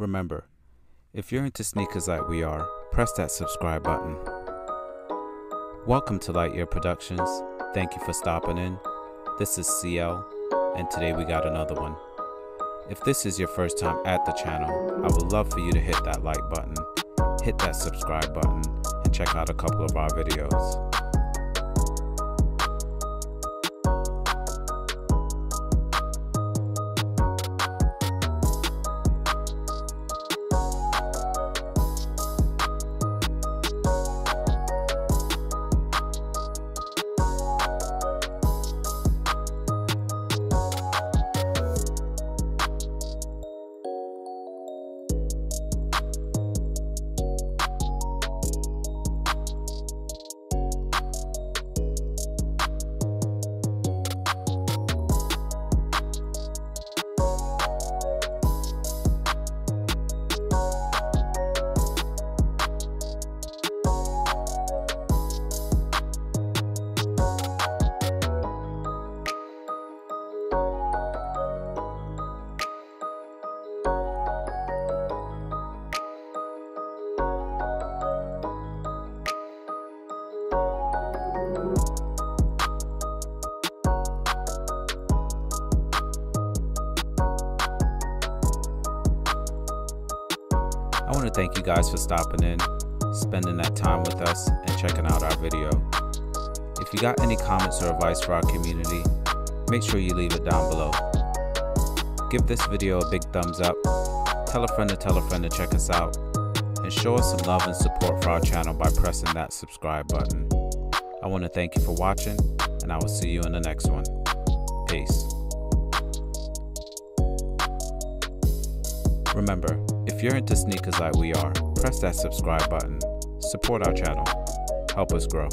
Remember, if you're into sneakers like we are, press that subscribe button. Welcome to Lightyear Productions. Thank you for stopping in. This is CL, and today we got another one. If this is your first time at the channel, I would love for you to hit that like button, hit that subscribe button, and check out a couple of our videos. I want to thank you guys for stopping in, spending that time with us, and checking out our video. If you got any comments or advice for our community, make sure you leave it down below. Give this video a big thumbs up, tell a friend to tell a friend to check us out, and show us some love and support for our channel by pressing that subscribe button. I want to thank you for watching, and I will see you in the next one. Peace. Remember, if you're into sneakers like we are, press that subscribe button. Support our channel. Help us grow.